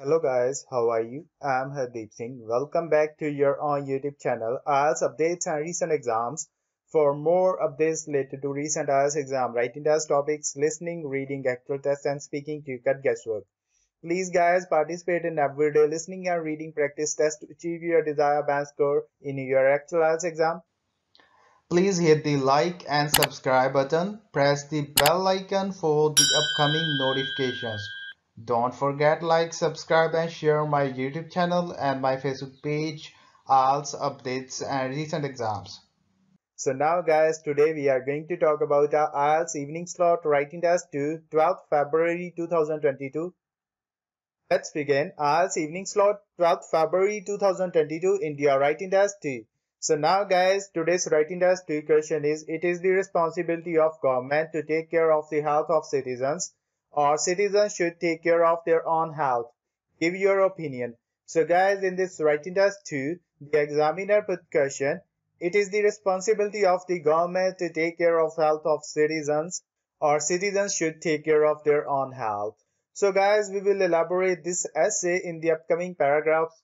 Hello guys, how are you? I'm Hardeep Singh. Welcome back to your own YouTube channel IELTS updates and recent exams. For more updates related to recent IELTS exam, writing test topics, listening, reading, actual tests and speaking cue card guesswork. Please guys participate in everyday listening and reading practice test to achieve your desired band score in your actual IELTS exam. Please hit the like and subscribe button. Press the bell icon for the upcoming notifications. Don't forget like, subscribe and share my YouTube channel and my Facebook page, IELTS updates and recent exams. So now guys, today we are going to talk about our IELTS evening slot writing test to 12th February 2022. Let's begin. IELTS evening slot 12th February 2022 India writing test 2. So now guys, today's writing test two question is, it is the responsibility of government to take care of the health of citizens or citizens should take care of their own health. Give your opinion. So guys, in this writing test two, the examiner put question, it is the responsibility of the government to take care of health of citizens or citizens should take care of their own health. So guys, we will elaborate this essay in the upcoming paragraphs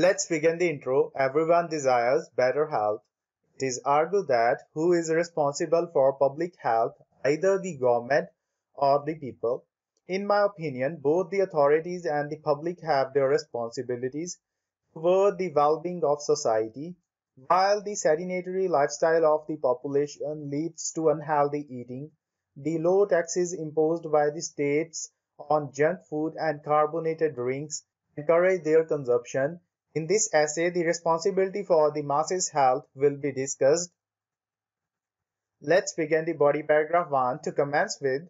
Let's begin the intro. Everyone desires better health. It is argued that who is responsible for public health, either the government or the people. In my opinion, both the authorities and the public have their responsibilities toward the well-being of society. While the sedentary lifestyle of the population leads to unhealthy eating, the low taxes imposed by the states on junk food and carbonated drinks encourage their consumption in this essay, the responsibility for the masses' health will be discussed. Let's begin the body paragraph 1 to commence with.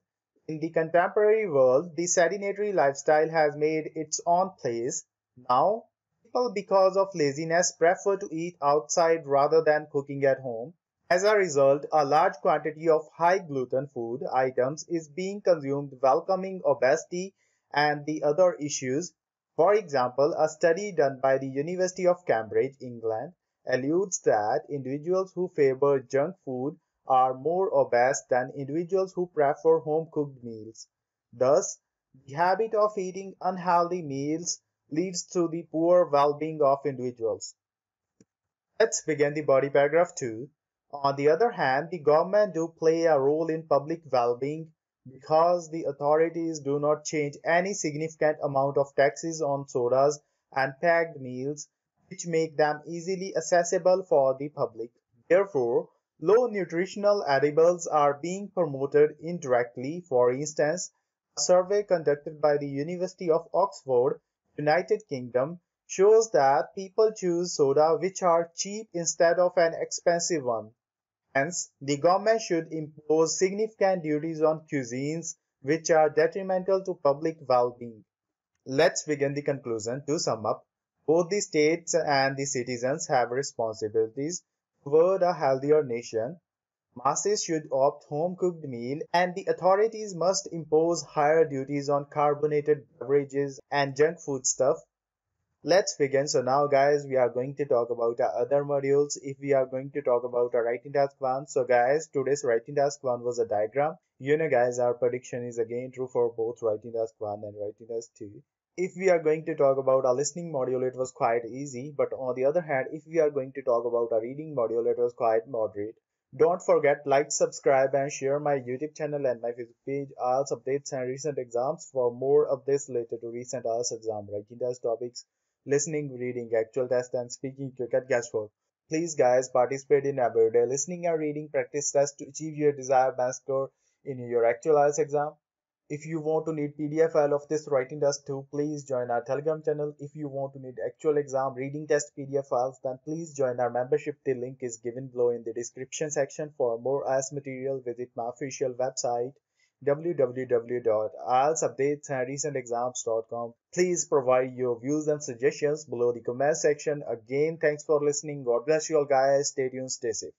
In the contemporary world, the sedentary lifestyle has made its own place. Now, people because of laziness prefer to eat outside rather than cooking at home. As a result, a large quantity of high gluten food items is being consumed welcoming obesity and the other issues for example, a study done by the University of Cambridge, England, alludes that individuals who favor junk food are more obese than individuals who prefer home-cooked meals. Thus, the habit of eating unhealthy meals leads to the poor well-being of individuals. Let's begin the body paragraph 2. On the other hand, the government do play a role in public well-being because the authorities do not change any significant amount of taxes on sodas and packed meals which make them easily accessible for the public. Therefore, low nutritional edibles are being promoted indirectly. For instance, a survey conducted by the University of Oxford, United Kingdom, shows that people choose soda which are cheap instead of an expensive one. Hence, the government should impose significant duties on cuisines which are detrimental to public well-being. Let's begin the conclusion. To sum up, both the states and the citizens have responsibilities toward a healthier nation. Masses should opt home-cooked meal and the authorities must impose higher duties on carbonated beverages and junk food stuff. Let's begin. So now guys we are going to talk about our other modules. If we are going to talk about our writing task one so guys today's writing task one was a diagram. You know guys our prediction is again true for both writing task one and writing task two if we are going to talk about a listening module it was quite easy. But on the other hand if we are going to talk about a reading module it was quite moderate. Don't forget like subscribe and share my youtube channel and my facebook page. IELTS updates and recent exams for more updates related to recent IELTS exam writing test topics listening, reading, actual test, and speaking cue card guesswork. Please guys participate in everyday listening and reading. Practice test to achieve your desired band score in your actual IELTS exam. If you want to need PDF file of this writing test too, please join our Telegram channel. If you want to need actual exam reading test PDF files, then please join our membership. The link is given below in the description section. For more IELTS material, visit my official website www.ieltsupdatesandrecentexams.com. Please provide your views and suggestions below the comment section. Again, thanks for listening. God bless you all guys. Stay tuned, stay safe.